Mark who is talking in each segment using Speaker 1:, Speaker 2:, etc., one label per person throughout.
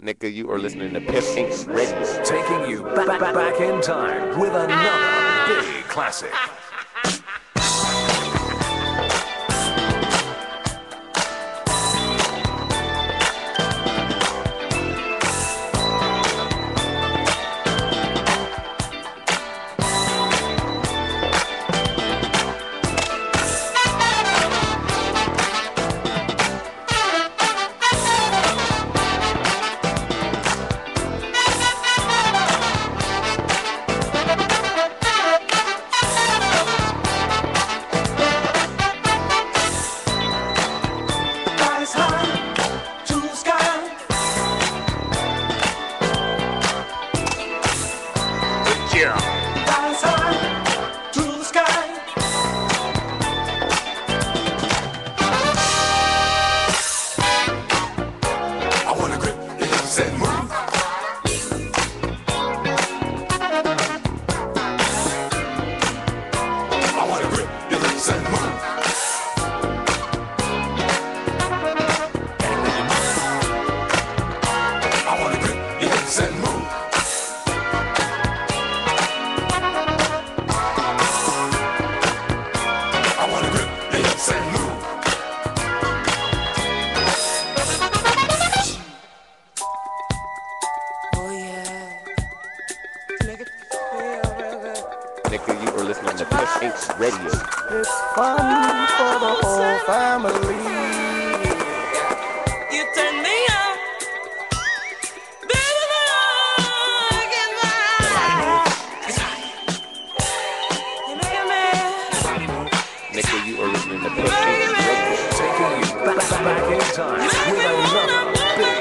Speaker 1: Nigga, you are listening to Piffinc Radio.
Speaker 2: Taking you back, back, back in time with another ah. big classic.
Speaker 1: nigga. You are listening to Push H Radio.
Speaker 3: It's fun for the whole family.
Speaker 4: You turn me on.
Speaker 2: Baby, look in my eyes.
Speaker 4: Nick, you
Speaker 1: are listening to Push H Radio.
Speaker 2: Taking you back, back in time with another big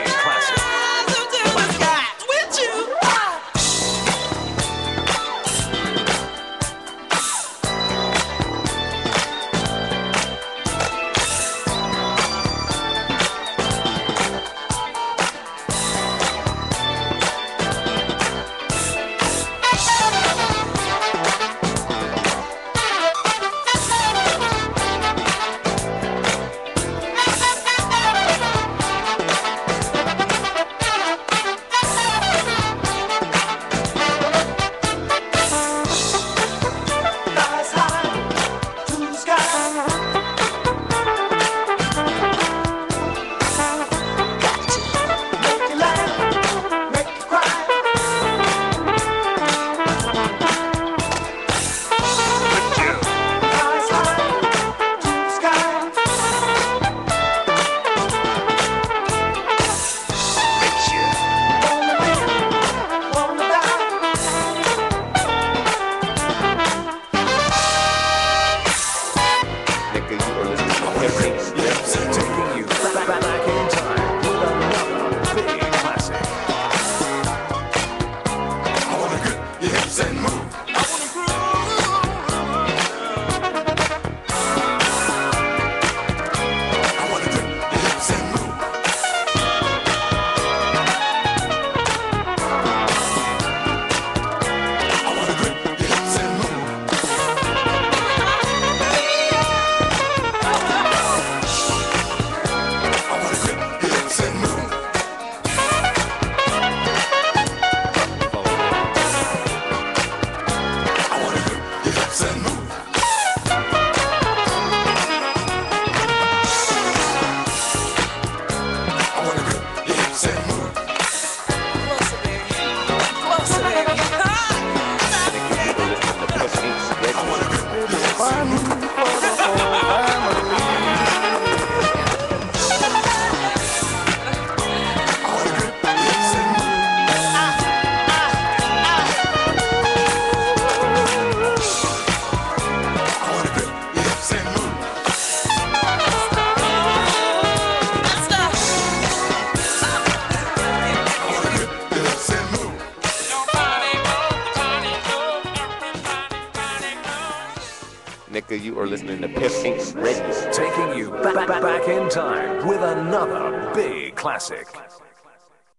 Speaker 1: Nigga, you are listening to Piff Radio.
Speaker 2: Taking you back, back, back in time with another big classic.